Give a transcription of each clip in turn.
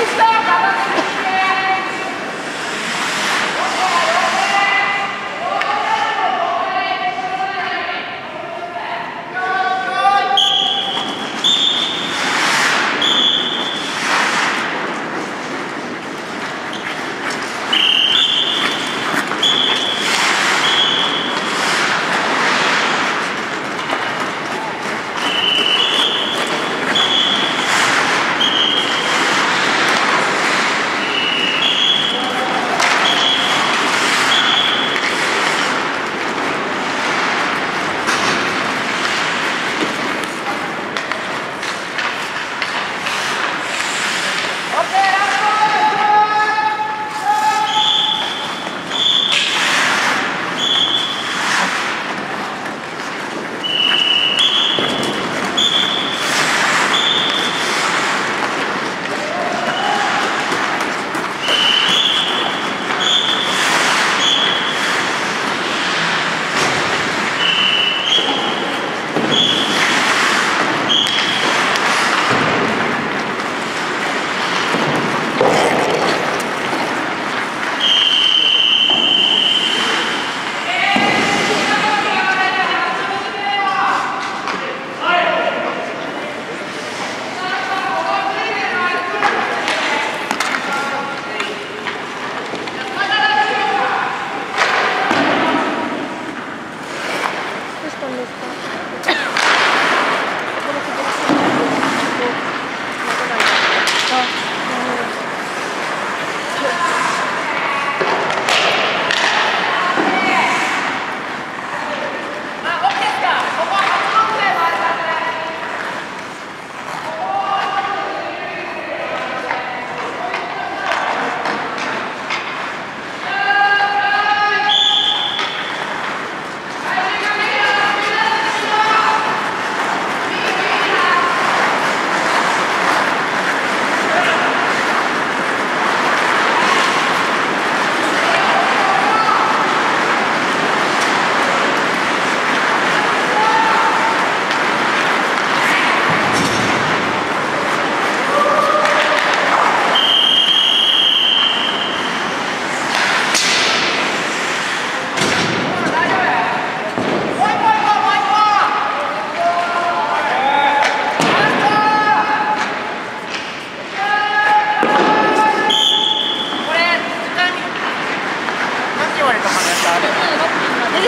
please stop.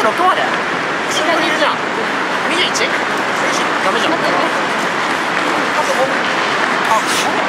26まで？新学にいるじゃん。21? ダメじゃん。あ